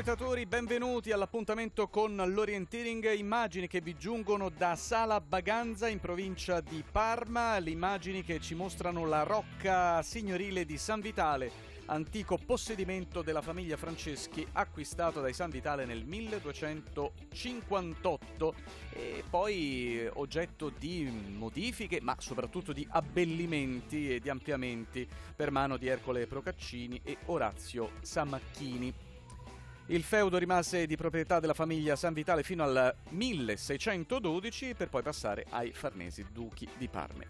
Telespettatori, benvenuti all'appuntamento con l'Orienteering, immagini che vi giungono da Sala Baganza in provincia di Parma, le immagini che ci mostrano la rocca signorile di San Vitale, antico possedimento della famiglia Franceschi acquistato dai San Vitale nel 1258 e poi oggetto di modifiche ma soprattutto di abbellimenti e di ampliamenti per mano di Ercole Procaccini e Orazio Samacchini. Il feudo rimase di proprietà della famiglia San Vitale fino al 1612 per poi passare ai Farnesi Duchi di Parma.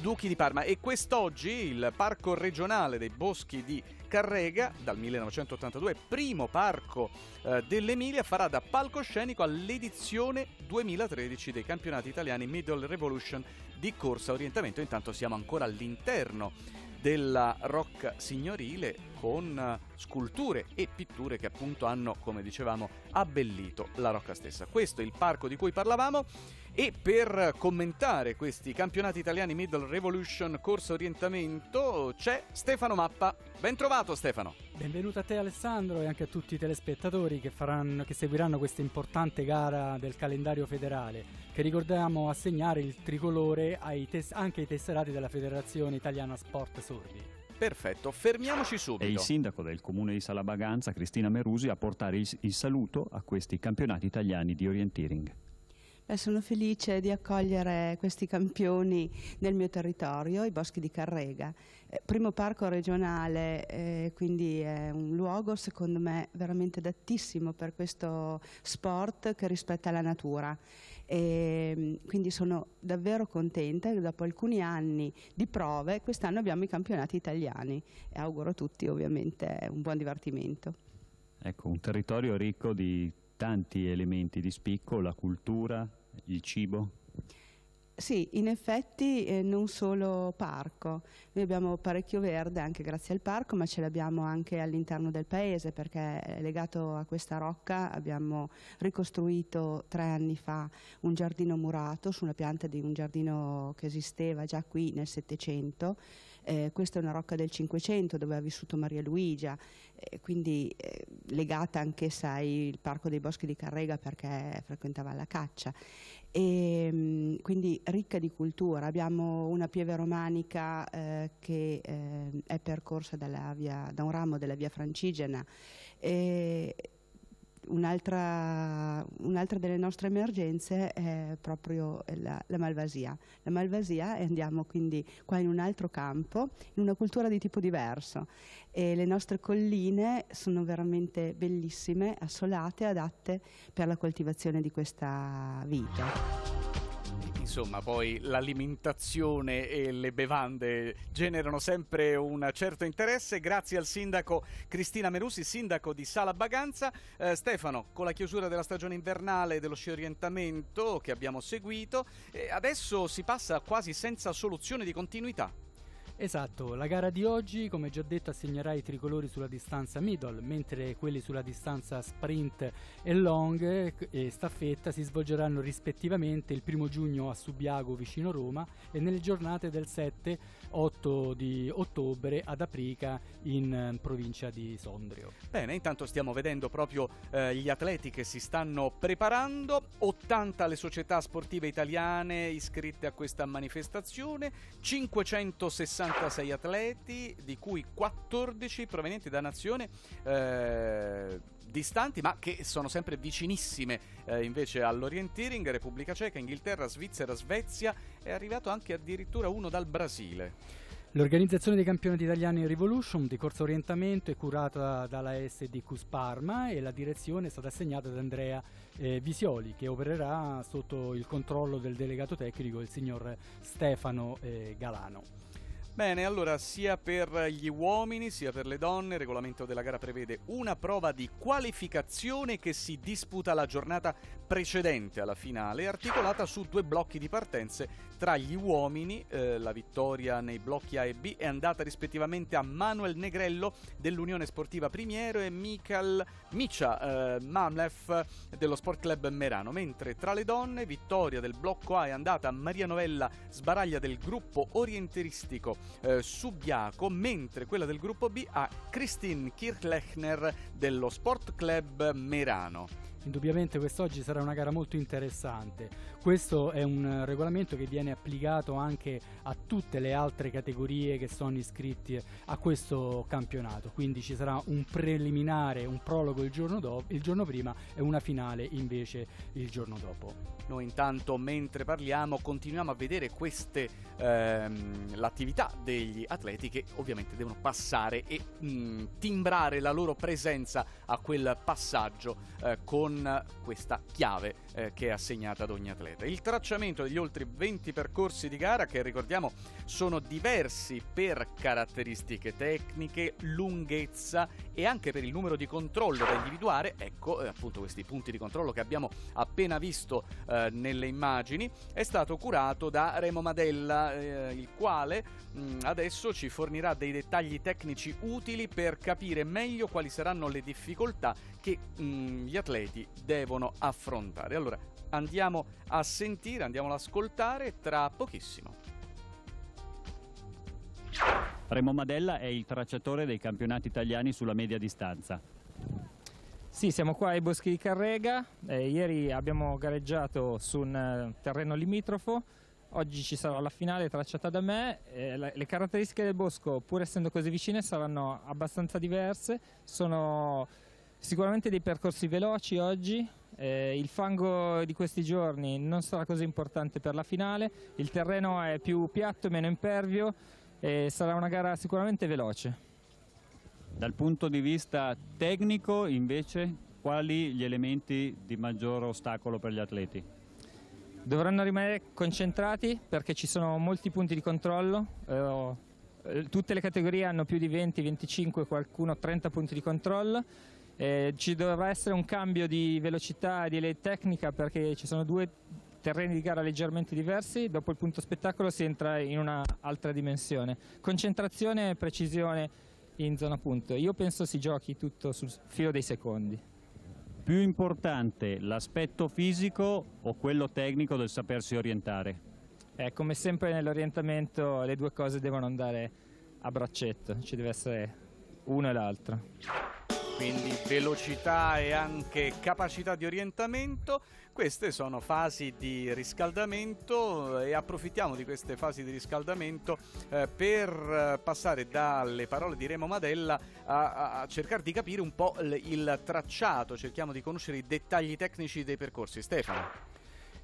Duchi di Parma e quest'oggi il Parco regionale dei Boschi di Carrega, dal 1982, primo parco eh, dell'Emilia, farà da palcoscenico all'edizione 2013 dei campionati italiani Middle Revolution di corsa orientamento. Intanto siamo ancora all'interno della rocca signorile con sculture e pitture che appunto hanno, come dicevamo, abbellito la rocca stessa. Questo è il parco di cui parlavamo e per commentare questi campionati italiani Middle Revolution corso orientamento c'è Stefano Mappa. Ben trovato Stefano. Benvenuto a te Alessandro e anche a tutti i telespettatori che, faranno, che seguiranno questa importante gara del calendario federale che ricordiamo assegnare il tricolore ai tes- anche ai tesserati della Federazione Italiana Sport Sordi. Perfetto, fermiamoci subito. È il sindaco del comune di Salabaganza, Cristina Merusi, a portare il, il saluto a questi campionati italiani di orienteering. Sono felice di accogliere questi campioni nel mio territorio, i boschi di Carrega. Eh, primo parco regionale, eh, quindi è un luogo secondo me veramente adattissimo per questo sport che rispetta la natura. E, quindi sono davvero contenta che dopo alcuni anni di prove quest'anno abbiamo i campionati italiani e auguro a tutti ovviamente un buon divertimento. Ecco, un territorio ricco di tanti elementi di spicco, la cultura, il cibo? Sì, in effetti eh, non solo parco, noi abbiamo parecchio verde anche grazie al parco, ma ce l'abbiamo anche all'interno del paese perché legato a questa rocca abbiamo ricostruito tre anni fa un giardino murato su una pianta di un giardino che esisteva già qui nel Settecento. Eh, questa è una rocca del Cinquecento dove ha vissuto Maria Luigia, eh, quindi eh, legata anch'essa al Parco dei Boschi di Carrega perché frequentava la caccia. E, mm, quindi ricca di cultura. Abbiamo una pieve romanica eh, che eh, è percorsa via, da un ramo della via Francigena. E, Un'altra, un'altra, delle nostre emergenze è proprio la, la, Malvasia. La Malvasia e andiamo quindi qua in un altro campo, in una cultura di tipo diverso e le nostre colline sono veramente bellissime, assolate, adatte per la coltivazione di questa vita insomma poi l'alimentazione e le bevande generano sempre un certo interesse. Grazie al sindaco Cristina Merusi, sindaco di Sala Baganza. Eh, Stefano, con la chiusura della stagione invernale dello sci orientamento che abbiamo seguito, eh, adesso si passa quasi senza soluzione di continuità. Esatto, la gara di oggi, come già detto, assegnerà i tricolori sulla distanza middle, mentre quelli sulla distanza sprint e long e staffetta si svolgeranno rispettivamente il primo giugno a Subiago vicino Roma e nelle giornate del 7-8 di ottobre ad Aprica in eh, provincia di Sondrio. Bene, intanto stiamo vedendo proprio eh, gli atleti che si stanno preparando, 80 le società sportive italiane iscritte a questa manifestazione, 560 46 atleti, di cui 14 provenienti da nazioni eh, distanti, ma che sono sempre vicinissime eh, invece all'orienteering, Repubblica Ceca, Inghilterra, Svizzera, Svezia, è arrivato anche addirittura uno dal Brasile. L'organizzazione dei campionati italiani Revolution di corso orientamento è curata dalla SDQ Parma e la direzione è stata assegnata da Andrea eh, Visioli che opererà sotto il controllo del delegato tecnico il signor Stefano eh, Galano. Bene, allora sia per gli uomini sia per le donne il regolamento della gara prevede una prova di qualificazione che si disputa la giornata precedente alla finale, articolata su due blocchi di partenze tra gli uomini. Eh, la vittoria nei blocchi A e B è andata rispettivamente a Manuel Negrello dell'Unione Sportiva Primiero e Michael Micia eh, Mamlef dello Sport Club Merano, mentre tra le donne vittoria del blocco A è andata a Maria Novella Sbaraglia del gruppo orienteristico eh, Subiaco, mentre quella del gruppo B ha Christine Kirchlechner dello Sport Club Merano. Indubbiamente quest'oggi sarà una gara molto interessante. Questo è un regolamento che viene applicato anche a tutte le altre categorie che sono iscritti a questo campionato, quindi ci sarà un preliminare, un prologo il giorno, do- il giorno prima e una finale invece il giorno dopo. Noi intanto mentre parliamo continuiamo a vedere queste, ehm, l'attività degli atleti che ovviamente devono passare e mh, timbrare la loro presenza a quel passaggio eh, con questa chiave eh, che è assegnata ad ogni atleta. Il tracciamento degli oltre 20 percorsi di gara che ricordiamo sono diversi per caratteristiche tecniche, lunghezza e anche per il numero di controllo da individuare, ecco eh, appunto questi punti di controllo che abbiamo appena visto eh, nelle immagini, è stato curato da Remo Madella, eh, il quale mh, adesso ci fornirà dei dettagli tecnici utili per capire meglio quali saranno le difficoltà che mh, gli atleti devono affrontare. Allora andiamo a sentire, andiamo ad ascoltare tra pochissimo. Remo Madella è il tracciatore dei campionati italiani sulla media distanza. Sì, siamo qua ai Boschi di Carrega. Eh, ieri abbiamo gareggiato su un eh, terreno limitrofo. Oggi ci sarà la finale tracciata da me. Eh, le, le caratteristiche del bosco, pur essendo così vicine, saranno abbastanza diverse. Sono sicuramente dei percorsi veloci oggi. Eh, il fango di questi giorni non sarà così importante per la finale. Il terreno è più piatto meno impervio e sarà una gara sicuramente veloce. Dal punto di vista tecnico, invece, quali gli elementi di maggior ostacolo per gli atleti? Dovranno rimanere concentrati perché ci sono molti punti di controllo. Eh, tutte le categorie hanno più di 20, 25, qualcuno 30 punti di controllo. Eh, ci dovrà essere un cambio di velocità e di tecnica perché ci sono due terreni di gara leggermente diversi, dopo il punto spettacolo si entra in un'altra dimensione. Concentrazione e precisione in zona punto. Io penso si giochi tutto sul filo dei secondi. Più importante l'aspetto fisico o quello tecnico del sapersi orientare? Eh, come sempre nell'orientamento le due cose devono andare a braccetto, ci deve essere uno e l'altro quindi velocità e anche capacità di orientamento. Queste sono fasi di riscaldamento e approfittiamo di queste fasi di riscaldamento eh, per eh, passare dalle parole di Remo Madella a, a, cercare di capire un po' il, il tracciato, cerchiamo di conoscere i dettagli tecnici dei percorsi. Stefano.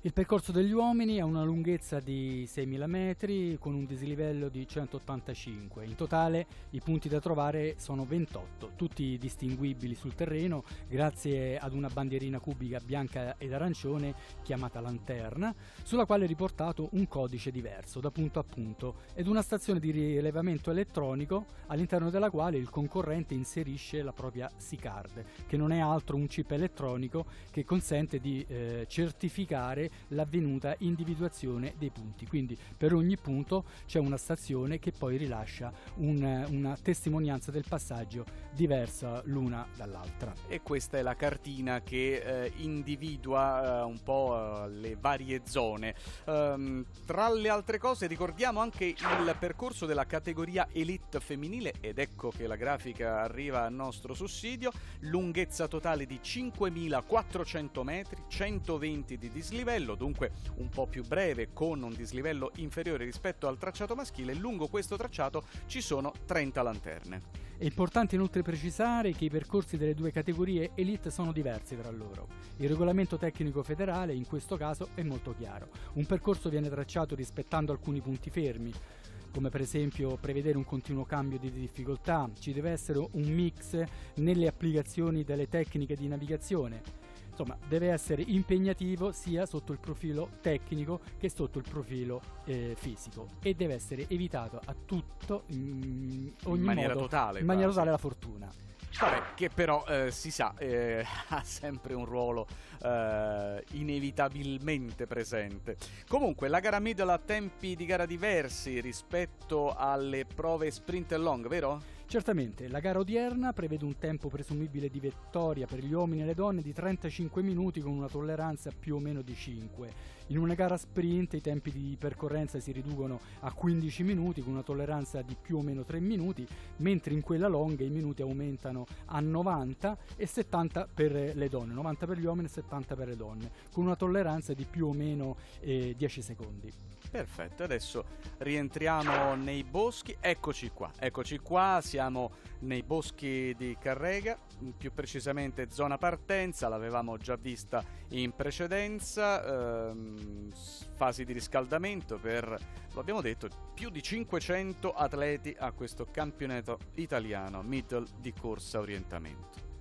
Il percorso degli uomini ha una lunghezza di 6.000 metri con un dislivello di 185. In totale i punti da trovare sono 28, tutti distinguibili sul terreno grazie ad una bandierina cubica bianca ed arancione chiamata lanterna, sulla quale è riportato un codice diverso da punto a punto ed una stazione di rilevamento elettronico all'interno della quale il concorrente inserisce la propria SICARD, che non è altro un chip elettronico che consente di eh, certificare l'avvenuta individuazione dei punti. Quindi per ogni punto c'è una stazione che poi rilascia un, una testimonianza del passaggio diversa l'una dall'altra. E questa è la cartina che eh, individua eh, un po' eh, le varie zone. Um, tra le altre cose ricordiamo anche il percorso della categoria elite femminile ed ecco che la grafica arriva a nostro sussidio, lunghezza totale di 5400 metri, 120 di dislivello dislivello, dunque un po' più breve con un dislivello inferiore rispetto al tracciato maschile, lungo questo tracciato ci sono 30 lanterne. È importante inoltre precisare che i percorsi delle due categorie elite sono diversi tra loro. Il regolamento tecnico federale in questo caso è molto chiaro. Un percorso viene tracciato rispettando alcuni punti fermi, come per esempio prevedere un continuo cambio di difficoltà, ci deve essere un mix nelle applicazioni delle tecniche di navigazione insomma deve essere impegnativo sia sotto il profilo tecnico che sotto il profilo eh, fisico e deve essere evitato a tutto in, ogni in maniera modo, totale in maniera totale la fortuna Vabbè, che però eh, si sa, eh, ha sempre un ruolo eh, inevitabilmente presente. Comunque, la gara middle ha tempi di gara diversi rispetto alle prove sprint e long, vero? Certamente, la gara odierna prevede un tempo presumibile di vittoria per gli uomini e le donne di 35 minuti con una tolleranza più o meno di 5. In una gara sprint i tempi di percorrenza si riducono a 15 minuti con una tolleranza di più o meno 3 minuti, mentre in quella longa i minuti aumentano a 90 e 70 per le donne, 90 per gli uomini e 70 per le donne, con una tolleranza di più o meno eh, 10 secondi. Perfetto, adesso rientriamo nei boschi, eccoci qua, eccoci qua, siamo nei boschi di Carrega, più precisamente zona partenza, l'avevamo già vista in precedenza, ehm, fasi di riscaldamento per, lo abbiamo detto, più di 500 atleti a questo campionato italiano middle di corsa orientamento.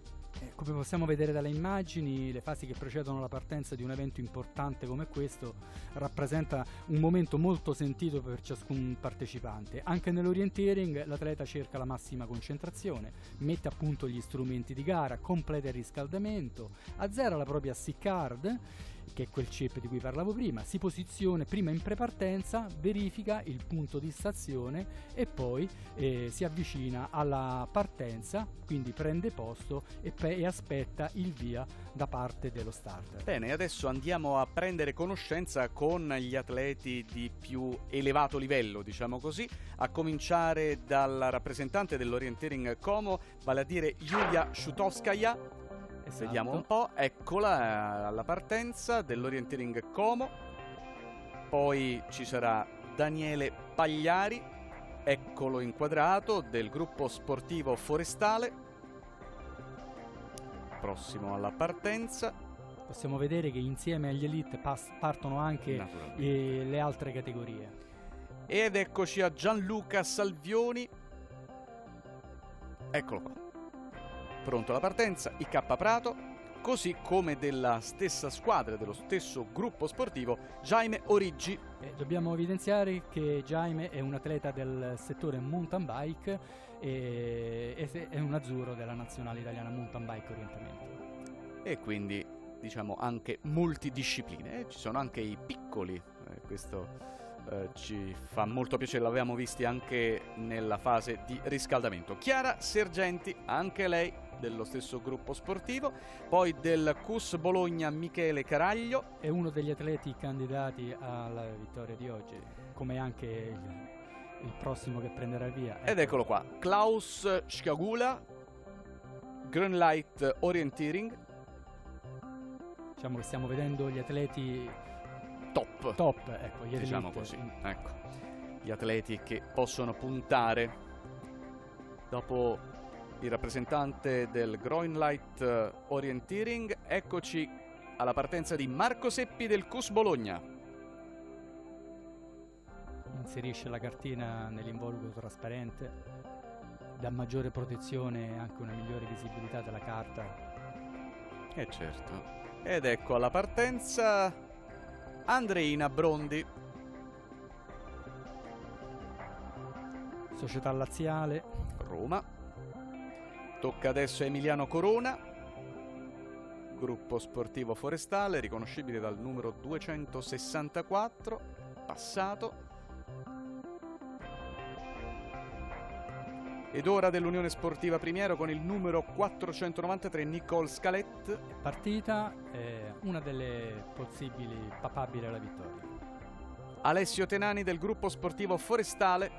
Come possiamo vedere dalle immagini, le fasi che precedono la partenza di un evento importante come questo rappresenta un momento molto sentito per ciascun partecipante. Anche nell'orienteering l'atleta cerca la massima concentrazione, mette a punto gli strumenti di gara, completa il riscaldamento, azzera la propria sick card che è quel chip di cui parlavo prima, si posiziona prima in prepartenza, verifica il punto di stazione e poi eh, si avvicina alla partenza, quindi prende posto e, pe- e, aspetta il via da parte dello starter. Bene, adesso andiamo a prendere conoscenza con gli atleti di più elevato livello, diciamo così, a cominciare dalla rappresentante dell'orienteering Como, vale a dire Yulia Shutovskaya Esatto. Vediamo un po', eccola alla partenza dell'orienteering Como. Poi ci sarà Daniele Pagliari, eccolo inquadrato, del gruppo sportivo forestale. Prossimo alla partenza. Possiamo vedere che insieme agli elite partono anche eh, le altre categorie. Ed eccoci a Gianluca Salvioni. Eccolo qua pronto alla partenza, IK Prato, così come della stessa squadra, dello stesso gruppo sportivo, Jaime Origi. Eh, dobbiamo evidenziare che Jaime è un atleta del settore mountain bike e è un azzurro della nazionale italiana mountain bike orientamento. E quindi diciamo anche multidiscipline, eh, ci sono anche i piccoli, eh, questo eh, ci fa molto piacere, l'avevamo visti anche nella fase di riscaldamento. Chiara Sergenti, anche lei dello stesso gruppo sportivo, poi del CUS Bologna Michele Caraglio. È uno degli atleti candidati alla vittoria di oggi, come anche il, il prossimo che prenderà via. Ecco. Ed eccolo qua, Klaus Schagula, Greenlight Orienteering. Diciamo che stiamo vedendo gli atleti top. Top, ecco, gli diciamo elite. così. Ecco, gli atleti che possono puntare dopo il rappresentante del Groenlight eh, Orienteering. Eccoci alla partenza di Marco Seppi del CUS Bologna. Inserisce la cartina nell'involucro trasparente, dà maggiore protezione e anche una migliore visibilità della carta. Eh certo. Ed ecco alla partenza Andreina Brondi. Società Laziale. Roma. Tocca adesso a Emiliano Corona, gruppo sportivo forestale, riconoscibile dal numero 264, passato. Ed ora dell'Unione Sportiva Primiero con il numero 493 Nicole Scalette. Partita, eh, una delle possibili papabili alla vittoria. Alessio Tenani del gruppo sportivo forestale,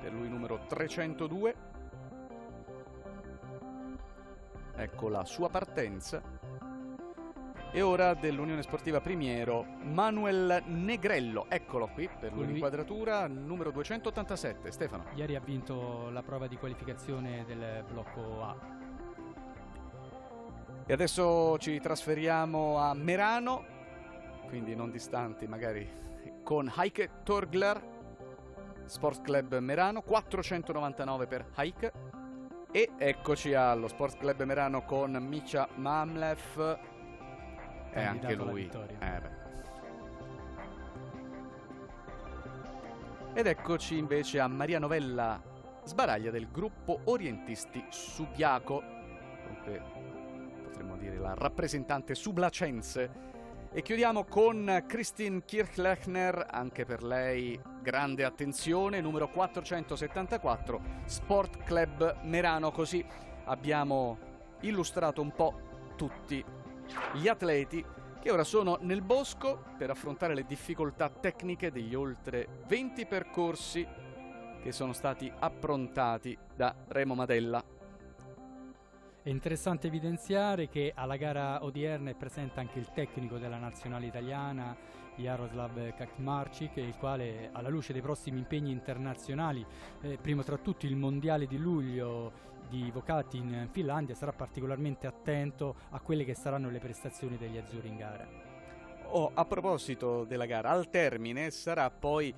per lui numero 302. Ecco la sua partenza. E ora dell'Unione Sportiva Primiero, Manuel Negrello. Eccolo qui per l'inquadratura numero 287. Stefano. Ieri ha vinto la prova di qualificazione del blocco A. E adesso ci trasferiamo a Merano, quindi non distanti magari, con Heike Torgler, Sports Club Merano, 499 per Heike. E eccoci allo Sports Club Merano con Micia Mamlef. E anche lui. Eh. Ed eccoci invece a Maria Novella Sbaraglia del gruppo Orientisti Subiaco. Dunque potremmo dire la rappresentante sublacense E chiudiamo con Christine Kirchlechner, anche per lei grande attenzione, numero 474, Sport Club Merano. Così abbiamo illustrato un po' tutti gli atleti che ora sono nel bosco per affrontare le difficoltà tecniche degli oltre 20 percorsi che sono stati approntati da Remo Madella. È interessante evidenziare che alla gara odierna è presente anche il tecnico della nazionale italiana Jaroslav Kakmarcik, il quale alla luce dei prossimi impegni internazionali, eh, primo tra tutti il mondiale di luglio di Vocati in Finlandia, sarà particolarmente attento a quelle che saranno le prestazioni degli azzurri in gara. Oh, a proposito della gara, al termine sarà poi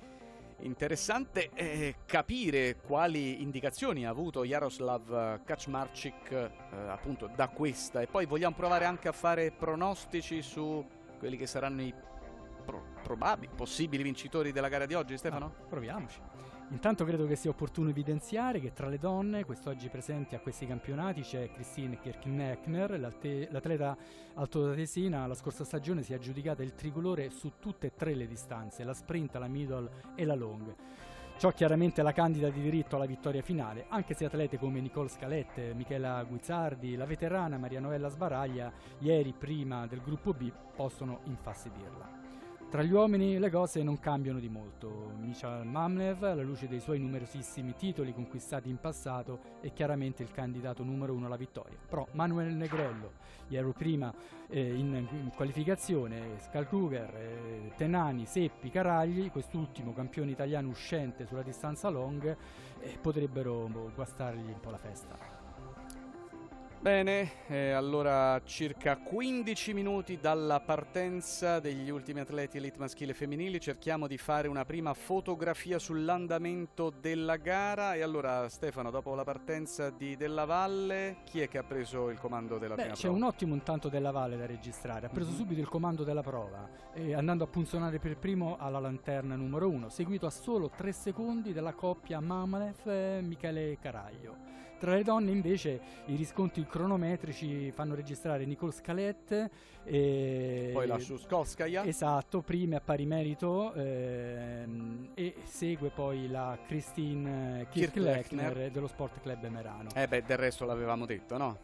interessante eh, capire quali indicazioni ha avuto Jaroslav Kaczmarczyk eh, appunto da questa e poi vogliamo provare anche a fare pronostici su quelli che saranno i pro- probabili, possibili vincitori della gara di oggi Stefano? Ah, proviamoci. Intanto credo che sia opportuno evidenziare che tra le donne quest'oggi presenti a questi campionati c'è Christine Kirkneckner, l'atleta altoatesina la scorsa stagione si è aggiudicata il tricolore su tutte e tre le distanze, la sprint, la middle e la long. Ciò chiaramente la candida di diritto alla vittoria finale, anche se atlete come Nicole Scalette, Michela Guizzardi, la veterana Maria Novella Sbaraglia, ieri prima del gruppo B, possono infastidirla. Tra gli uomini le cose non cambiano di molto. Michal Mamlev, alla luce dei suoi numerosissimi titoli conquistati in passato, è chiaramente il candidato numero uno alla vittoria. Però Manuel Negrello, ieri prima eh, in, in, qualificazione, Scalkruger, eh, Tenani, Seppi, Caragli, quest'ultimo campione italiano uscente sulla distanza long, eh, potrebbero boh, guastargli un po' la festa. Bene, eh, allora circa 15 minuti dalla partenza degli ultimi atleti elite maschile e femminili, cerchiamo di fare una prima fotografia sull'andamento della gara e allora Stefano, dopo la partenza di Della Valle, chi è che ha preso il comando della Beh, prima c'è un ottimo intanto Della Valle da registrare, ha preso mm-hmm. subito il comando della prova, eh, andando a punzionare per primo alla lanterna numero 1, seguito a solo 3 secondi dalla coppia Mamalev e Michele Caraglio. Tra le donne invece i riscontri cronometrici fanno registrare Nicole Scalette e poi la Shuskowskaya esatto, prime a pari merito ehm, e segue poi la Christine Kirklechner dello Sport Club Merano. Eh beh, del resto l'avevamo detto, no?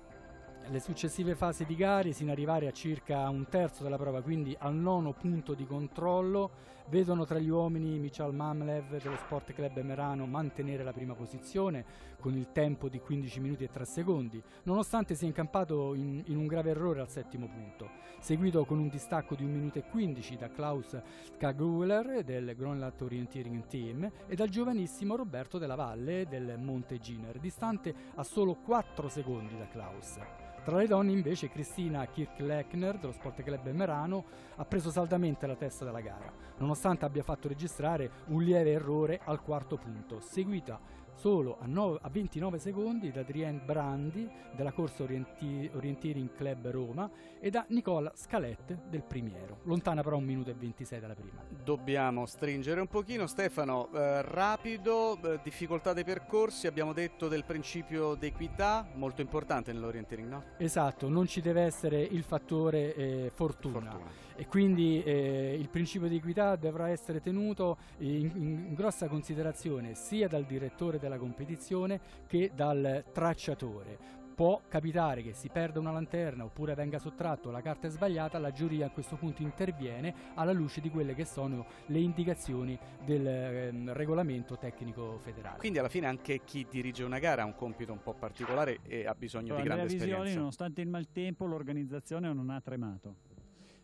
Le successive fasi di gare, sino ad arrivare a circa un terzo della prova, quindi al nono punto di controllo, vedono tra gli uomini Michal Mamlev dello Sport Club Merano mantenere la prima posizione con il tempo di 15 minuti e 3 secondi, nonostante sia incampato in, in un grave errore al settimo punto, seguito con un distacco di 1 minuto e 15 da Klaus Kagrueler del Groenland Orienteering Team e dal giovanissimo Roberto della Valle del Monte Giner, distante a solo 4 secondi da Klaus. Tra le donne invece Cristina Kirk-Lechner dello Sport Club Merano ha preso saldamente la testa della gara, nonostante abbia fatto registrare un lieve errore al quarto punto, seguita solo a, no, a 29 secondi da Adrien Brandi della corsa Orienti- Orienteering Club Roma e da Nicola Scalette del Primiero, lontana però un minuto e 26 dalla prima. Dobbiamo stringere un pochino, Stefano, eh, rapido, eh, difficoltà dei percorsi, abbiamo detto del principio d'equità, molto importante nell'orienteering, no? Esatto, non ci deve essere il fattore eh, fortuna. fortuna e quindi eh, il principio di equità dovrà essere tenuto in, in, grossa considerazione sia dal direttore della competizione che dal tracciatore può capitare che si perda una lanterna oppure venga sottratto la carta è sbagliata, la giuria a questo punto interviene alla luce di quelle che sono le indicazioni del eh, regolamento tecnico federale. Quindi alla fine anche chi dirige una gara ha un compito un po' particolare e ha bisogno Però di grande esperienza. Nonostante il maltempo l'organizzazione non ha tremato.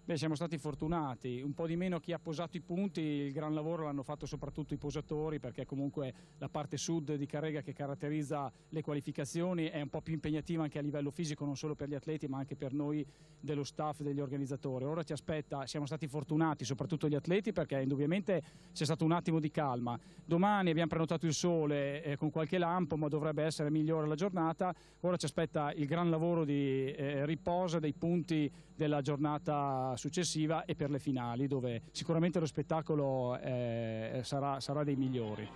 Beh, siamo stati fortunati, un po' di meno chi ha posato i punti, il gran lavoro l'hanno fatto soprattutto i posatori perché comunque la parte sud di Carrega che caratterizza le qualificazioni è un po' più impegnativa anche a livello fisico, non solo per gli atleti ma anche per noi dello staff e degli organizzatori. Ora ci aspetta, siamo stati fortunati soprattutto gli atleti perché indubbiamente c'è stato un attimo di calma. Domani abbiamo prenotato il sole eh, con qualche lampo ma dovrebbe essere migliore la giornata. Ora ci aspetta il gran lavoro di eh, riposo dei punti della giornata successiva e per le finali dove sicuramente lo spettacolo eh, sarà, sarà dei migliori.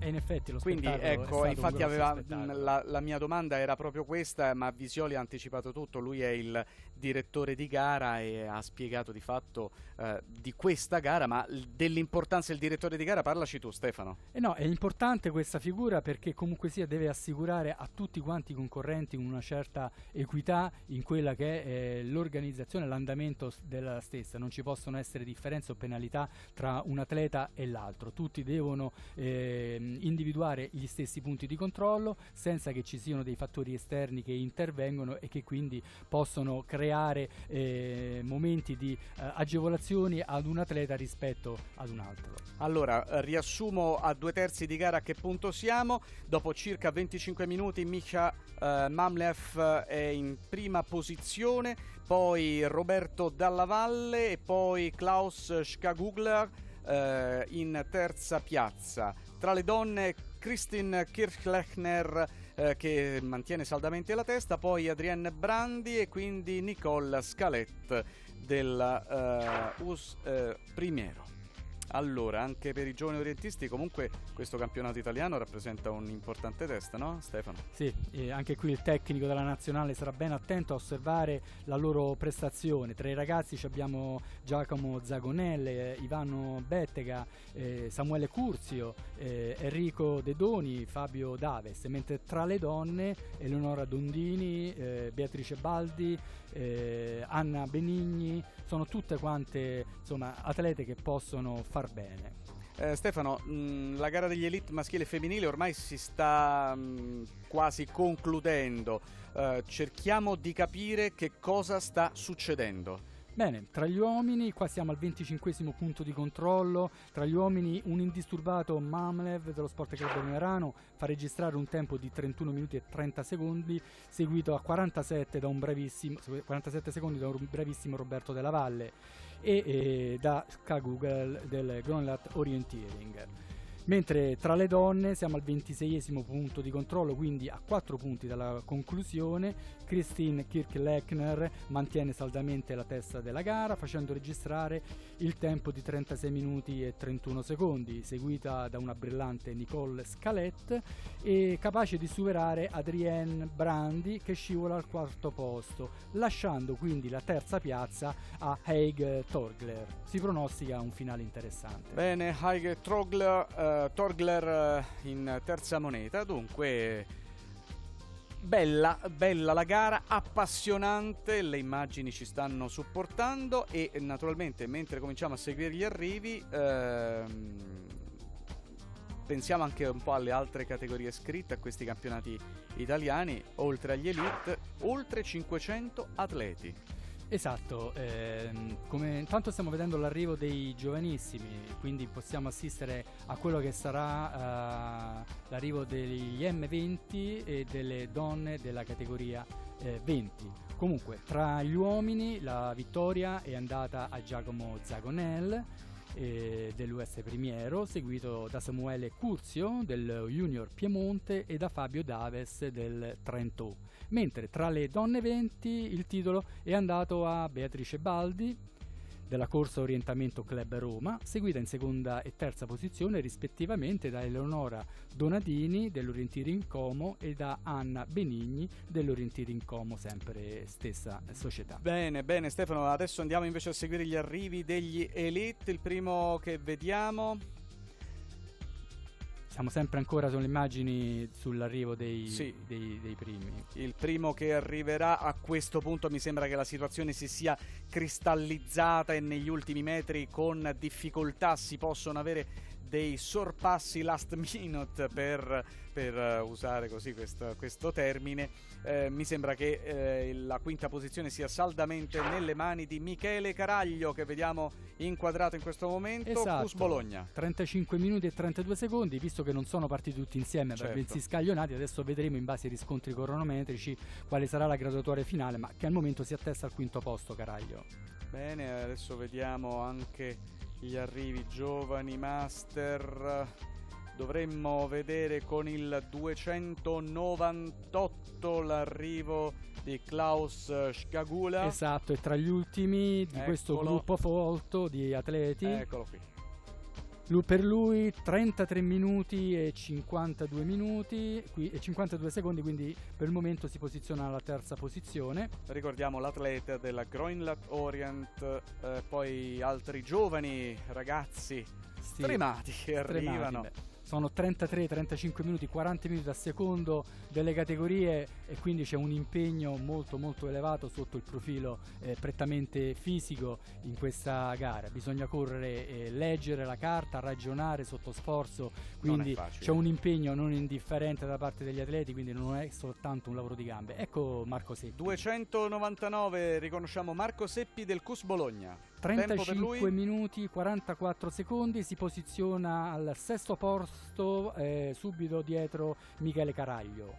E in effetti lo Quindi ecco, infatti aveva, la, la mia domanda era proprio questa, ma Visioli ha anticipato tutto, lui è il direttore di gara e ha spiegato di fatto eh, di questa gara, ma dell'importanza del direttore di gara parlaci tu Stefano. Eh no, è importante questa figura perché comunque sia deve assicurare a tutti quanti i concorrenti una certa equità in quella che è eh, l'organizzazione l'andamento della stessa. Non ci possono essere differenze o penalità tra un atleta e l'altro. Tutti devono ehm, individuare gli stessi punti di controllo senza che ci siano dei fattori esterni che intervengono e che quindi possono creare eh, momenti di eh, agevolazioni ad un atleta rispetto ad un altro. Allora, eh, riassumo a due terzi di gara a che punto siamo. Dopo circa 25 minuti Micha eh, Mamlev eh, è in prima posizione, poi Roberto Dalla Valle e poi Klaus Skagugler eh, in terza piazza. Tra le donne Kristin Kirchlechner eh, che mantiene saldamente la testa, poi Adrienne Brandi e quindi Nicole Scalet della eh, US eh, Primiero. Allora, anche per i giovani orientisti comunque questo campionato italiano rappresenta un'importante testa, no Stefano? Sì, e anche qui il tecnico della nazionale sarà ben attento a osservare la loro prestazione. Tra i ragazzi abbiamo Giacomo Zagonelle, eh, Ivano Bettega, eh, Samuele Curzio, eh, Enrico De Doni, Fabio Daves, mentre tra le donne Eleonora Dondini, eh, Beatrice Baldi, eh, Anna Benigni, sono tutte quante insomma, atlete che possono far bene. Eh, Stefano, mh, la gara degli elite maschile e femminile ormai si sta mh, quasi concludendo. Eh, cerchiamo di capire che cosa sta succedendo. Bene, tra gli uomini, qua siamo al 25 punto di controllo, tra gli uomini un indisturbato Mamlev dello Sport Club Merano fa registrare un tempo di 31 minuti e 30 secondi, seguito a 47, da un bravissimo, 47 secondi da un bravissimo Roberto Della Valle e eh, da Skagugel del Groenland Orienteering. Mentre tra le donne siamo al 26 punto di controllo, quindi a 4 punti dalla conclusione. Christine Kirk-Lechner mantiene saldamente la testa della gara, facendo registrare il tempo di 36 minuti e 31 secondi, seguita da una brillante Nicole Scalet e capace di superare Adrienne Brandi che scivola al quarto posto, lasciando quindi la terza piazza a Haig Torgler. Si pronostica un finale interessante. Bene, Heike Trogler, eh, Torgler eh, in terza moneta, dunque bella, bella la gara, appassionante, le immagini ci stanno supportando e naturalmente mentre cominciamo a seguire gli arrivi ehm, pensiamo anche un po' alle altre categorie iscritte a questi campionati italiani, oltre agli elite, oltre 500 atleti. Esatto, ehm, come intanto stiamo vedendo l'arrivo dei giovanissimi, quindi possiamo assistere a quello che sarà eh, l'arrivo degli M20 e delle donne della categoria eh, 20. Comunque, tra gli uomini la vittoria è andata a Giacomo Zagonel eh, dell'US Primiero, seguito da Samuele Curzio del Junior Piemonte e da Fabio Daves del Trento. Mentre tra le donne 20 il titolo è andato a Beatrice Baldi della corsa Orientamento Club Roma, seguita in seconda e terza posizione rispettivamente da Eleonora Donadini dell'Orienteering Como e da Anna Benigni dell'Orienteering Como, sempre stessa società. Bene, bene Stefano, adesso andiamo invece a seguire gli arrivi degli elite, il primo che vediamo... Siamo sempre ancora sulle immagini sull'arrivo dei, Sì. dei- dei primi. Il primo che arriverà a questo punto mi sembra che la situazione si sia cristallizzata e negli ultimi metri con difficoltà si possono avere dei sorpassi last minute per, per, eh, usare così questo, questo termine. Eh, mi sembra che eh, la quinta posizione sia saldamente nelle mani di Michele Caraglio che vediamo inquadrato in questo momento. Esatto. Cus Bologna. 35 minuti e 32 secondi, visto che non sono partiti tutti insieme Certo. bensì scaglionati, adesso vedremo in base ai riscontri cronometrici quale sarà la graduatoria finale, ma che al momento si attesta al quinto posto, Caraglio. Bene, adesso vediamo anche gli arrivi giovani master. Dovremmo vedere con il 298 l'arrivo di Klaus Skagula. Esatto, e tra gli ultimi di questo Eccolo. gruppo folto di atleti Eccolo qui. Lui- per lui 33 minuti e 52 minuti qui- e 52 secondi, quindi per il momento si posiziona alla terza posizione. Ricordiamo l'atleta della Groenland Orient, eh, poi altri giovani ragazzi Sì, stremati che stremati, arrivano. beh. Sono 33, 35 minuti, 40 minuti a secondo delle categorie e quindi c'è un impegno molto molto elevato sotto il profilo eh, prettamente fisico in questa gara. Bisogna correre, eh, leggere la carta, ragionare sotto sforzo, quindi c'è un impegno non indifferente da parte degli atleti, quindi non è soltanto un lavoro di gambe. Ecco Marco Secchi. 299 riconosciamo Marco Seppi del Cus Bologna. Tempo per 35 lui? minuti 44 secondi si posiziona al sesto posto eh, subito dietro Michele Caraglio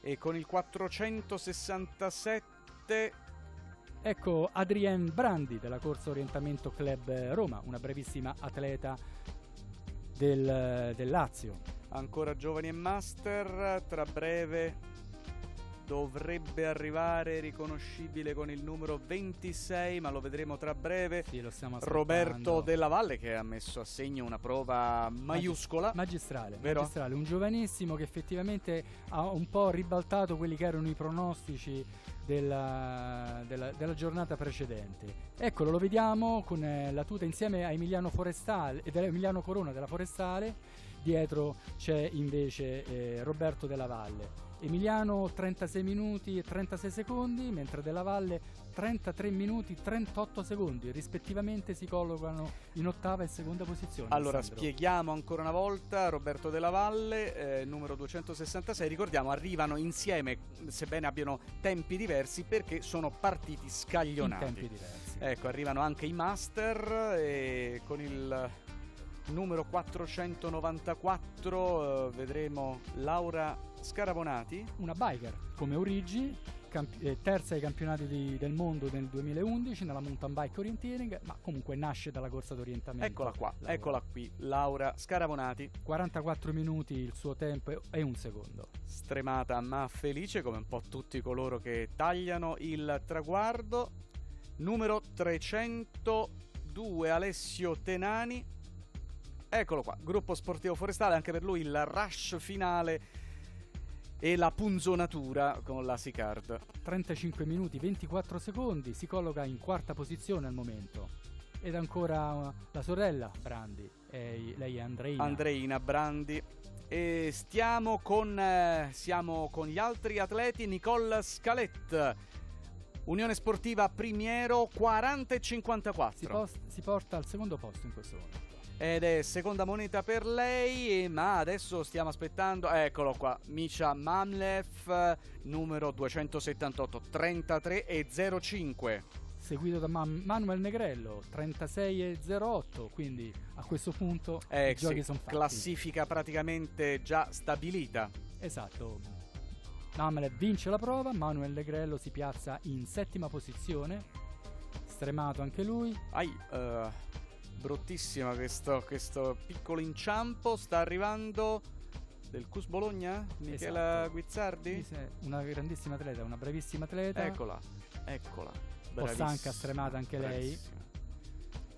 E con il 467 ecco Adrien Brandi della corsa orientamento club Roma una brevissima atleta del, del Lazio ancora giovani e master, tra breve dovrebbe arrivare riconoscibile con il numero 26, ma lo vedremo tra breve. sì, lo stiamo aspettando. Roberto Della Valle che ha messo a segno una prova maiuscola. magistrale, Vero? magistrale, un giovanissimo che effettivamente ha un po' ribaltato quelli che erano i pronostici della, della- della giornata precedente. Eccolo, lo vediamo con eh, la tuta insieme a Emiliano Forestale ed Emiliano Corona della Forestale. Dietro c'è invece eh, Roberto Della Valle. Emiliano 36 minuti e 36 secondi, mentre Della Valle 33 minuti e 38 secondi, rispettivamente si collocano in ottava e seconda posizione. Allora Alessandro. spieghiamo ancora una volta Roberto Della Valle, eh, numero 266, ricordiamo arrivano insieme, sebbene abbiano tempi diversi, perché sono partiti in scaglionati. tempi diversi. Ecco, arrivano anche i master e con il numero 494 eh, vedremo Laura Scarabonati. Una biker come Origi, camp- eh, terza ai campionati di- del mondo nel 2011 nella mountain bike orienteering, ma comunque nasce dalla corsa d'orientamento. Eccola qua, Laura. eccola qui, Laura Scarabonati, 44 minuti il suo tempo e un secondo. stremata ma felice come un po' tutti coloro che tagliano il traguardo. Numero 302 Alessio Tenani. Eccolo qua, gruppo sportivo forestale, anche per lui il rush finale e la punzonatura con la Sicard. 35 minuti 24 secondi, si colloca in quarta posizione al momento. Ed ancora uh, la sorella Brandi, e lei è Andreina. Andreina Brandi. E stiamo con, eh, siamo con gli altri atleti, Nicole Scalet, Unione Sportiva Primiero 40 e 54. si, pos- si porta al secondo posto in questo momento. Ed è seconda moneta per lei, ma adesso stiamo aspettando, eccolo qua, Misha Mamlev, eh, numero 278, 33 e 05. Seguito da Man- Manuel Negrello, 36 e 08, quindi a questo punto Eh, i giochi sì, sono fatti. classifica praticamente già stabilita. Esatto. Mamele vince la prova, Manuel Negrello si piazza in settima posizione, stremato anche lui. Ai, eh, bruttissima questo, questo piccolo inciampo. Sta arrivando del Cus Bologna? Michela Esatto. Guizzardi? Una grandissima atleta, una bravissima atleta. Eccola, eccola. Un po' stanca, stremata anche lei. bravissima.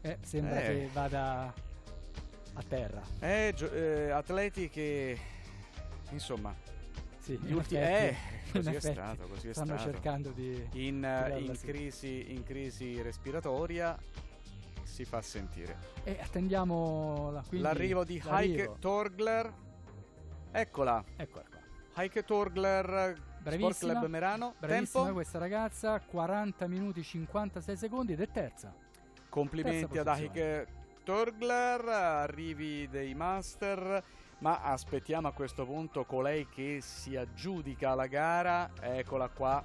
Eh, sembra Eh. che vada a terra. Eh, gio- eh, atleti che insomma, Sì, gli in ultimi effetti- eh, così è stato, così è Stanno stato. cercando di... In, in crisi, in crisi respiratoria si fa sentire. E attendiamo la, quindi L'arrivo di l'arrivo. Heike Torgler. Eccola, Eccola qua. Heike Torgler, Sport. Club Merano. Bravissima Tempo. questa ragazza, 40 minuti 56 secondi ed è terza. Complimenti Terza ad. Heike Torgler, arrivi dei master, ma aspettiamo a questo punto colei che si aggiudica la gara, eccola qua,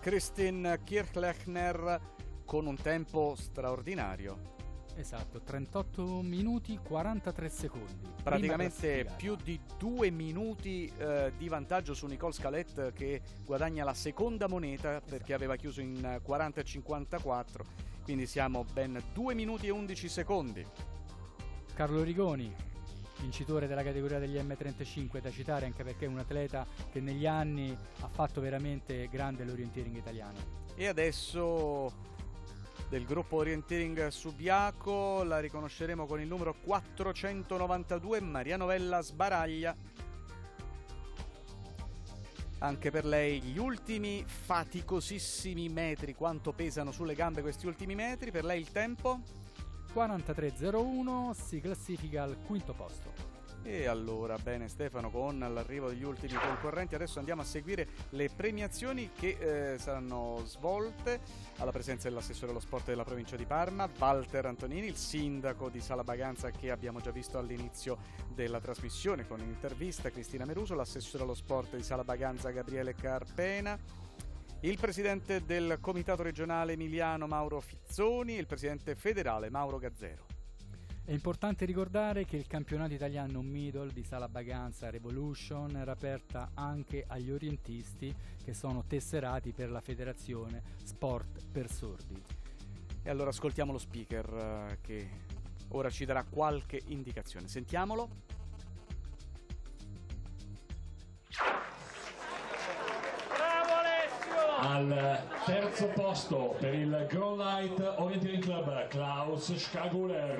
Christine Kirchlechner con un tempo straordinario, Esatto, 38 minuti 43 secondi. Praticamente più di due minuti eh, di vantaggio su Nicole Scalet che guadagna la seconda moneta perché aveva chiuso in eh, 40 e 54, quindi siamo ben 2 minuti e 11 secondi. Carlo Rigoni, vincitore della categoria degli M35 da citare anche perché è un atleta che negli anni ha fatto veramente grande l'orienteering italiano. E adesso del gruppo orienteering Subiaco, la riconosceremo con il numero 492 Maria Novella Sbaraglia. Anche per lei gli ultimi faticosissimi metri, quanto pesano sulle gambe questi ultimi metri, per lei il tempo? 43.01 si classifica al quinto posto. E allora, bene Stefano, con l'arrivo degli ultimi concorrenti, adesso andiamo a seguire le premiazioni che eh, saranno svolte alla presenza dell'assessore allo sport della provincia di Parma, Walter Antonini, il sindaco di Sala Baganza che abbiamo già visto all'inizio della trasmissione con l'intervista, Cristina Meruso, l'assessore allo sport di Sala Baganza Gabriele Carpena, il presidente del comitato regionale emiliano Mauro Fizzoni e il presidente federale Mauro Gazzero. È importante ricordare che il campionato italiano middle di Sala Baganza Revolution era aperta anche agli orientisti che sono tesserati per la federazione Sport per Sordi. E allora ascoltiamo lo speaker eh, che ora ci darà qualche indicazione. Sentiamolo. Al terzo posto per il Grow Light Orienteering Club Klaus Skaguler.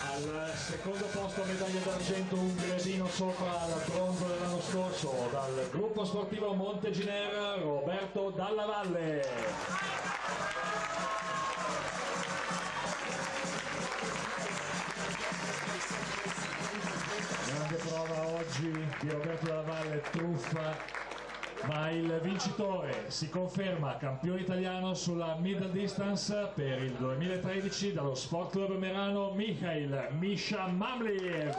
Al secondo posto medaglia d'argento un gradino sopra il bronzo dell'anno scorso dal gruppo sportivo Monteginer Roberto Dalla Valle. Prova oggi di Roberto Dalla Valle, truffa, ma il vincitore si conferma campione italiano sulla middle distance per il 2013 dallo Sport Club Merano Mikhail Misha Mamliev.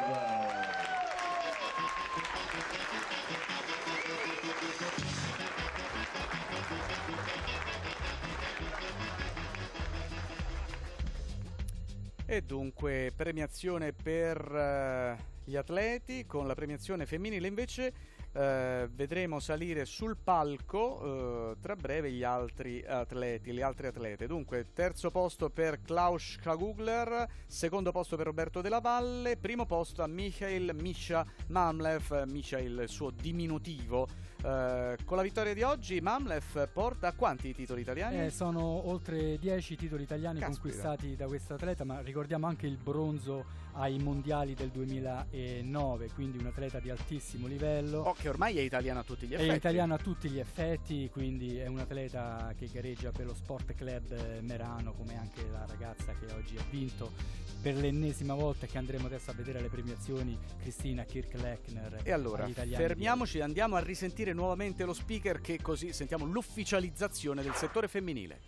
E dunque premiazione per eh, gli atleti, con la premiazione femminile invece eh, vedremo salire sul palco eh, tra breve gli altri atleti, le altre atlete. Dunque terzo posto per Klaus Kagugler, secondo posto per Roberto Della Valle, primo posto a Michael Misha Mamlev, Misha il suo diminutivo. Eh, con la vittoria di oggi Mamlev porta a quanti titoli italiani? Eh, sono oltre 10 titoli italiani Caspita. conquistati da questo atleta, ma ricordiamo anche il bronzo ai mondiali del 2009, quindi un atleta di altissimo livello. Oh, che ormai è italiano a tutti gli effetti. È italiano a tutti gli effetti, quindi è un atleta che gareggia per lo Sport Club eh, Merano, come anche la ragazza che oggi ha vinto per l'ennesima volta che andremo adesso a vedere le premiazioni, Cristina Kirk-Lechner. E allora, italiani di fermiamoci, andiamo a risentire nuovamente lo speaker che così sentiamo l'ufficializzazione del settore femminile.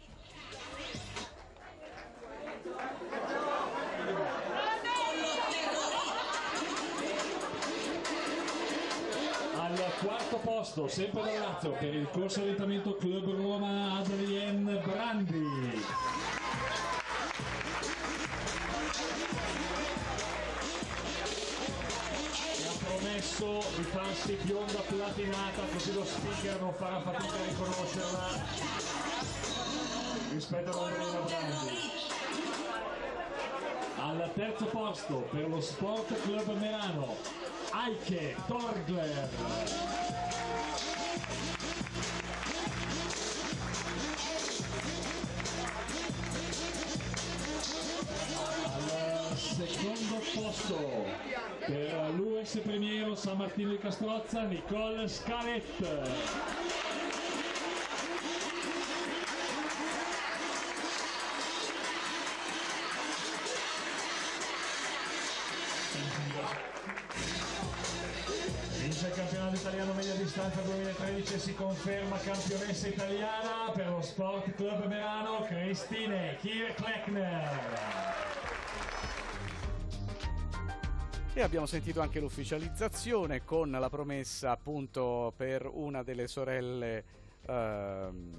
Al quarto posto, sempre da Lazio, per il corso orientamento Club Roma Adrien Brandi. Promesso di farsi bionda platinata così lo speaker non farà fatica a riconoscerla rispetto a Adriana Brandi. Al terzo posto per lo Sport Club Merano, Eike Torgler. Al secondo posto per l'US Primiero San Martino di Castrozza, Nicole Scalet. Vince il campionato italiano media distanza 2013 e si conferma campionessa italiana per lo Sport Club Merano Cristine Kirk-Lechner. E abbiamo sentito anche l'ufficializzazione con la promessa appunto per una delle sorelle ehm,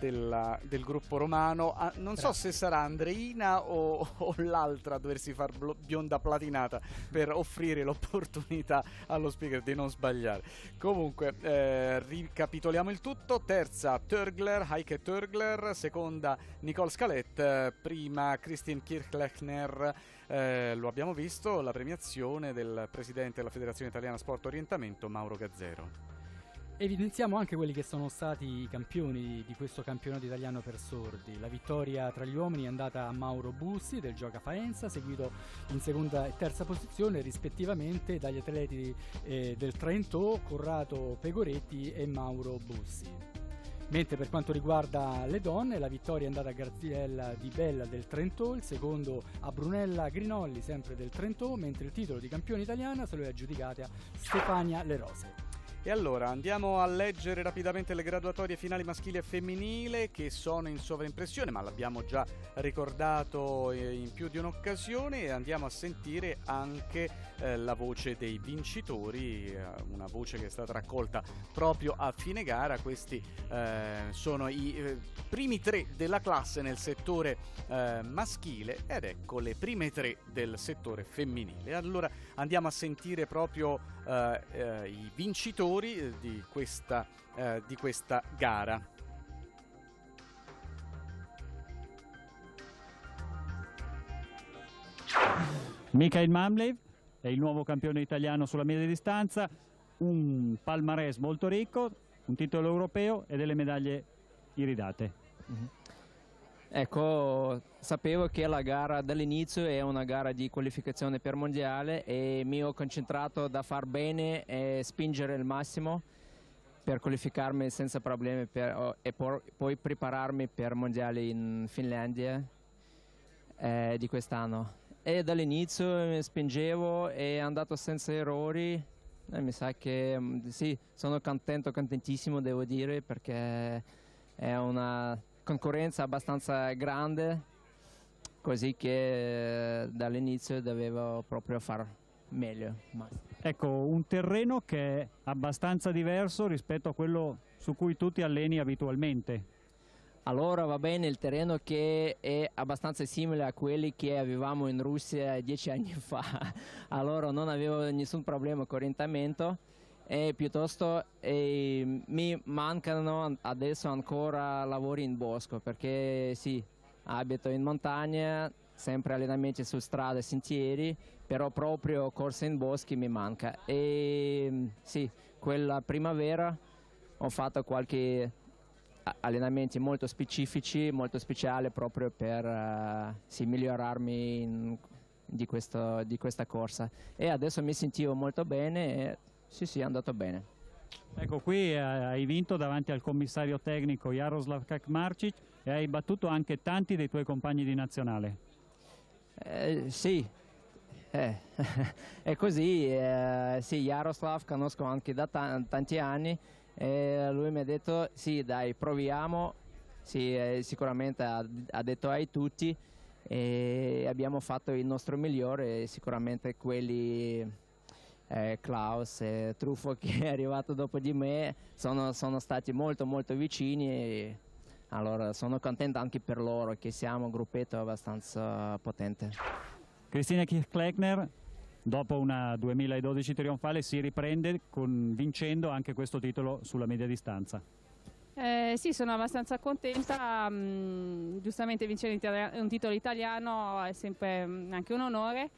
della, del gruppo romano. Ah, non so se sarà Andreina o, o l'altra a doversi far bionda platinata per offrire l'opportunità allo speaker di non sbagliare. Comunque, eh, ricapitoliamo il tutto. Terza Turgler, Heike Turgler, seconda Nicole Scalet, prima Christine Kirchlechner. Eh, lo abbiamo visto, la premiazione del presidente della Federazione Italiana Sport Orientamento, Mauro Gazzero. Evidenziamo anche quelli che sono stati i campioni di questo campionato italiano per sordi. La vittoria tra gli uomini è andata a Mauro Bussi del Gioca Faenza, seguito in seconda e terza posizione rispettivamente dagli atleti eh, del Trento, Corrado Pegoretti e Mauro Bussi. Mentre per quanto riguarda le donne, la vittoria è andata a Graziella Di Bella del Trento, il secondo a Brunella Grinolli, sempre del Trento, mentre il titolo di campione italiana se lo è aggiudicata Stefania Le Rose. E allora andiamo a leggere rapidamente le graduatorie finali maschili e femminile che sono in sovraimpressione, ma l'abbiamo già ricordato eh, in più di un'occasione e andiamo a sentire anche eh, la voce dei vincitori, eh, una voce che è stata raccolta proprio a fine gara. Questi eh, sono i eh, primi tre della classe nel settore eh, maschile ed ecco le prime tre del settore femminile. Allora andiamo a sentire proprio i vincitori vincitori di questa, eh, di questa gara. Mikhail Mamlev è il nuovo campione italiano sulla media distanza, un palmarès molto ricco, un titolo europeo e delle medaglie iridate. Ecco, sapevo che la gara dall'inizio è una gara di qualificazione per mondiale e mi ho concentrato da far bene e spingere il massimo per qualificarmi senza problemi per, e por, poi prepararmi per mondiali in Finlandia eh, di quest'anno. E dall'inizio mi spingevo e è andato senza errori. E mi sa che mm, sì, sono contento, contentissimo devo dire perché è una concorrenza abbastanza grande, così che eh, dall'inizio dovevo proprio far meglio. Ecco, un terreno che è abbastanza diverso rispetto a quello su cui tu ti alleni abitualmente. Allora va bene il terreno che è abbastanza simile a quelli che avevamo in Russia dieci anni fa, allora non avevo nessun problema con orientamento e piuttosto eh, mi mancano adesso ancora lavori in bosco perché sì, abito in montagna, sempre allenamenti su strade e sentieri, però proprio corse in boschi mi manca e sì, quella primavera ho fatto qualche allenamenti molto specifici, molto speciali proprio per uh, sì, migliorarmi in, di, questo, di, questa corsa e adesso mi sentivo molto bene sì, sì, è andato bene. Ecco, qui eh, hai vinto davanti al commissario tecnico Jaroslav Kakmarcic e hai battuto anche tanti dei tuoi compagni di nazionale. Eh, sì, eh, è così. Eh, sì, Jaroslav conosco anche da tanti anni e lui mi ha detto sì dai proviamo, sì, eh, sicuramente ha, ha detto ai tutti e abbiamo fatto il nostro migliore, sicuramente quelli eh, Klaus e Truffo che è arrivato dopo di me sono, sono stati molto molto vicini e allora sono contento anche per loro che siamo un gruppetto abbastanza potente. Cristina Kirchleckner dopo una 2012 trionfale si riprende con, vincendo anche questo titolo sulla media distanza. Eh, sì, sono abbastanza contenta, mm, giustamente vincere un titolo italiano è sempre mm, anche un onore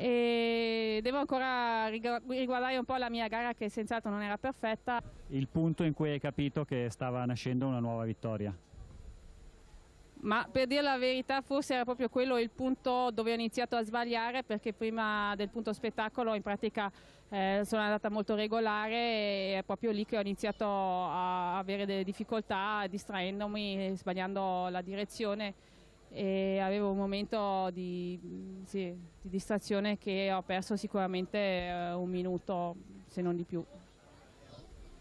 e devo ancora riguardare un po' la mia gara che senz'altro non era perfetta. Il punto in cui hai capito che stava nascendo una nuova vittoria? Ma per dire la verità forse era proprio quello il punto dove ho iniziato a sbagliare perché prima del punto spettacolo in pratica eh, sono andata molto regolare e è proprio lì che ho iniziato a avere delle difficoltà distraendomi, sbagliando la direzione e avevo un momento di, sì, di distrazione che ho perso sicuramente eh, un minuto se non di più.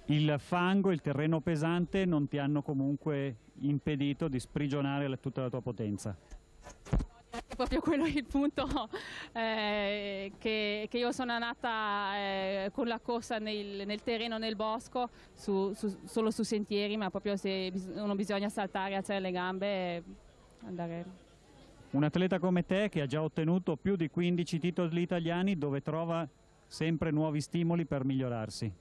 Il fango, il terreno pesante non ti hanno comunque impedito di sprigionare tutta la tua potenza? proprio quello il punto eh, che, che, io sono nata eh, con la corsa nel, nel, terreno, nel bosco, su, su, solo su sentieri, ma proprio se bis uno bisogna saltare, alzare le gambe andare. Un atleta come te che ha già ottenuto più di 15 titoli italiani dove trova sempre nuovi stimoli per migliorarsi.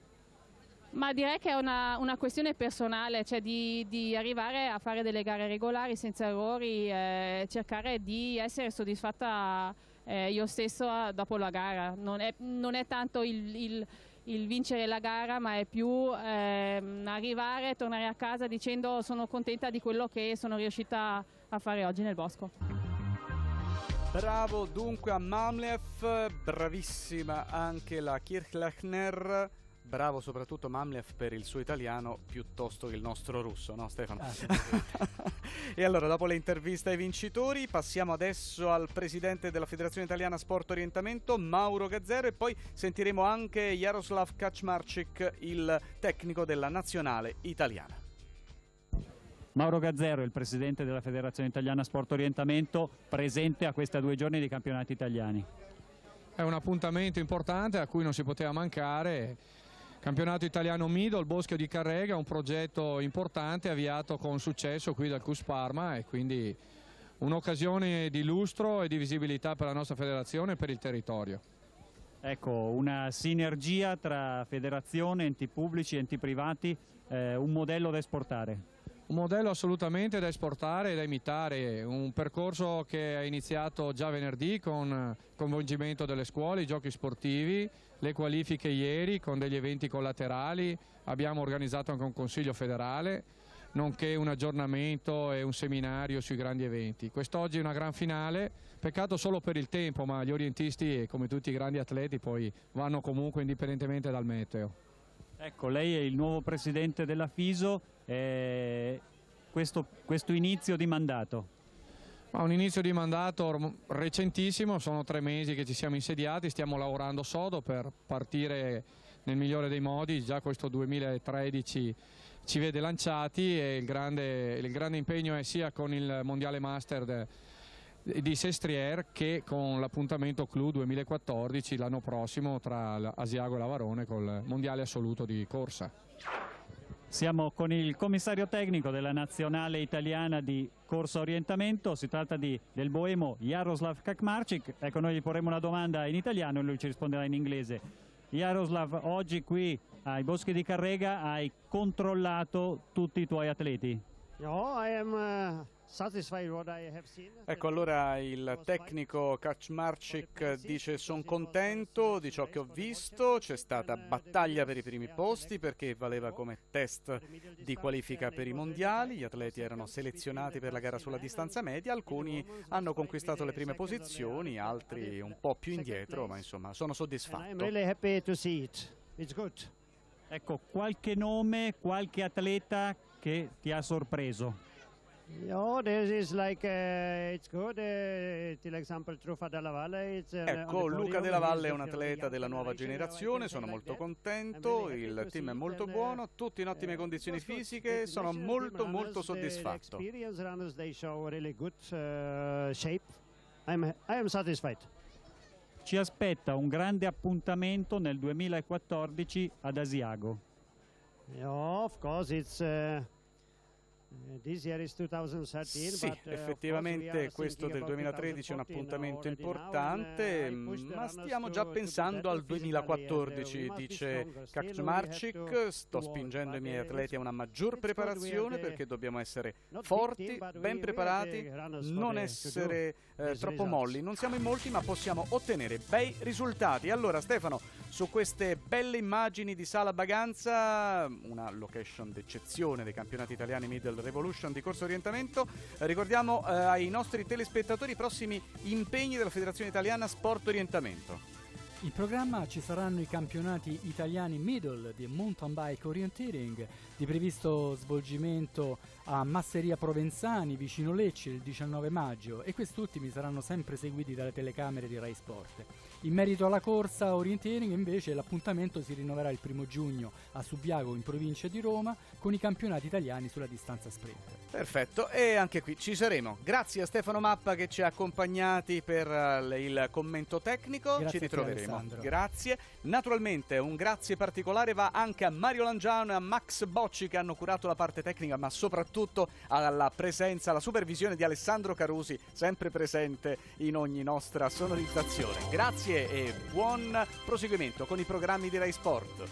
Ma direi che è una, una questione personale, cioè di, di, arrivare a fare delle gare regolari senza errori, eh, cercare di essere soddisfatta eh, io stesso dopo la gara. Non è, non è tanto il, il, il, vincere la gara, ma è più eh, arrivare, tornare a casa dicendo sono contenta di quello che sono riuscita a fare oggi nel bosco. Bravo dunque a Mamlev, bravissima anche la Kirchlechner bravo soprattutto Mamlev per il suo italiano piuttosto che il nostro russo, no Stefano? Ah, sì, e allora, dopo le interviste ai vincitori, passiamo adesso al presidente della Federazione Italiana Sport Orientamento, Mauro Gazzero, e poi sentiremo anche Jaroslav Kaczmarczyk, il tecnico della nazionale italiana. Mauro Gazzero, il presidente della Federazione Italiana Sport Orientamento, presente a questi due giorni di campionati italiani. È un appuntamento importante a cui non si poteva mancare Campionato italiano middle, Boschio di Carrega, un progetto importante avviato con successo qui dal CUS Parma e quindi un'occasione di lustro e di visibilità per la nostra federazione e per il territorio. Ecco, una sinergia tra federazione, enti pubblici, enti privati, eh, un modello da esportare. Un modello assolutamente da esportare e da imitare, un percorso che è iniziato già venerdì con coinvolgimento delle scuole, i giochi sportivi, le qualifiche ieri con degli eventi collaterali, abbiamo organizzato anche un consiglio federale, nonché un aggiornamento e un seminario sui grandi eventi. Quest'oggi è una gran finale, peccato solo per il tempo, ma gli orientisti, come tutti i grandi atleti, poi vanno comunque indipendentemente dal meteo. Ecco, lei è il nuovo presidente della FISO, eh, questo, questo inizio di mandato. un inizio di mandato recentissimo, sono tre mesi che ci siamo insediati, stiamo lavorando sodo per partire nel migliore dei modi, già questo 2013 ci vede lanciati e il grande, il grande impegno è sia con il Mondiale Master di Sestriere che con l'appuntamento Clou 2014 l'anno prossimo tra Asiago e Lavarone col mondiale assoluto di corsa. Siamo con il commissario tecnico della nazionale italiana di corsa orientamento, si tratta di, del boemo Jaroslav Kakmarczyk. Ecco, noi gli porremo una domanda in italiano e lui ci risponderà in inglese. Jaroslav, oggi qui ai Boschi di Carrega hai controllato tutti i tuoi atleti? No, I am uh... Ecco allora il tecnico Kaczmarczyk dice sono contento di ciò che ho visto, c'è stata battaglia per i primi posti perché valeva come test di qualifica per i mondiali, gli atleti erano selezionati per la gara sulla distanza media, alcuni hanno conquistato le prime posizioni, altri un po' più indietro, ma insomma sono soddisfatto. Ecco, qualche nome, qualche atleta che ti ha sorpreso? Ja, this is like uh, it's good. Uh, till example Truffa della Valle. Uh, ecco, Luca della Valle è un atleta della nuova generazione, sono molto contento, il team è molto buono, tutti in ottime condizioni fisiche, sono molto molto soddisfatto. Ci aspetta un grande appuntamento nel 2014 ad Asiago. Yeah, of course it's uh, sì, uh, effettivamente questo del 2013 è un appuntamento importante, uh, ma stiamo già pensando al 2014, dice Kaczmarczyk. Sto spingendo i miei atleti a una maggior preparazione perché dobbiamo essere forti, ben preparati, non essere eh, troppo molli. Non siamo in molti, ma possiamo ottenere bei risultati. Allora, Stefano, su queste belle immagini di Sala Baganza, una location d'eccezione dei campionati italiani Middle Revolution di corso orientamento. ricordiamo eh, ai nostri telespettatori i prossimi impegni della Federazione Italiana Sport Orientamento. In programma ci saranno i campionati italiani middle di mountain bike orienteering di previsto svolgimento a Masseria Provenzani vicino Lecce il 19 maggio e quest'ultimi saranno sempre seguiti dalle telecamere di Rai Sport. In merito alla corsa orienteering invece l'appuntamento si rinnoverà il primo giugno a Subiago in provincia di Roma con i campionati italiani sulla distanza sprint. Perfetto, e anche qui ci saremo. Grazie a Stefano Mappa che ci ha accompagnati per uh, il commento tecnico. Grazie ci ritroveremo. Alessandro. Grazie. Naturalmente un grazie particolare va anche a Mario Langiano e a Max Bocci che hanno curato la parte tecnica, ma soprattutto alla presenza, alla supervisione di Alessandro Carusi, sempre presente in ogni nostra sonorizzazione. Grazie e buon proseguimento con i programmi di Rai Sport.